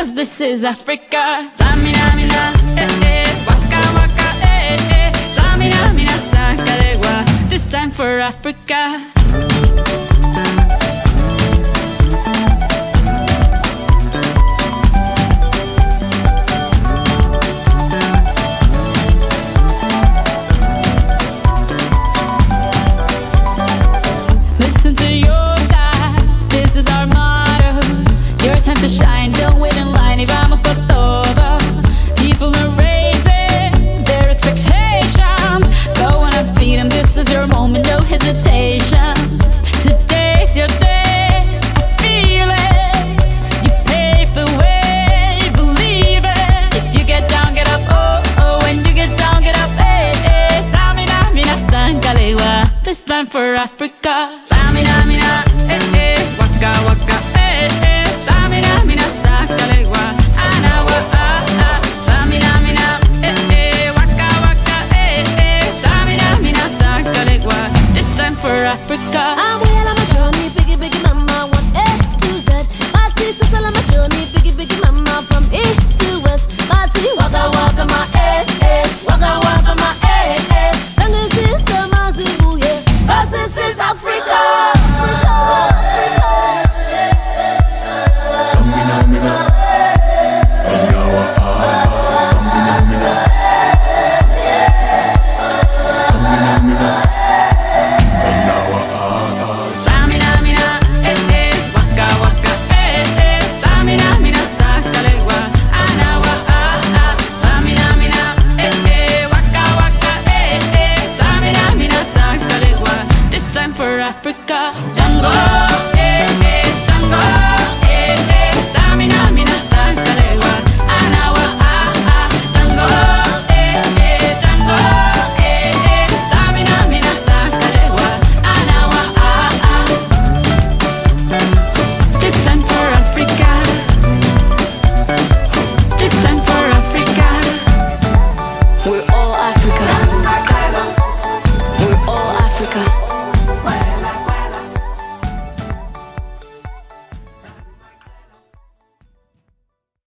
Cause this is Africa. Tsamina, mina, eh eh, waka waka, eh eh. Tsamina, mina, this time for Africa. Time for Africa. Tsamina, mina, eh eh. Waka waka, eh eh. Tsamina, mina, zangalewa. Anawa, ah ah. Tsamina, mina, eh eh. Waka waka, eh eh. Tsamina, mina, zangalewa. This time for Africa. I'm well on my journey, biggie, biggie, mama, one A to Z. Party, so sell on my journey, biggie, biggie, mama, time for Africa, Tango,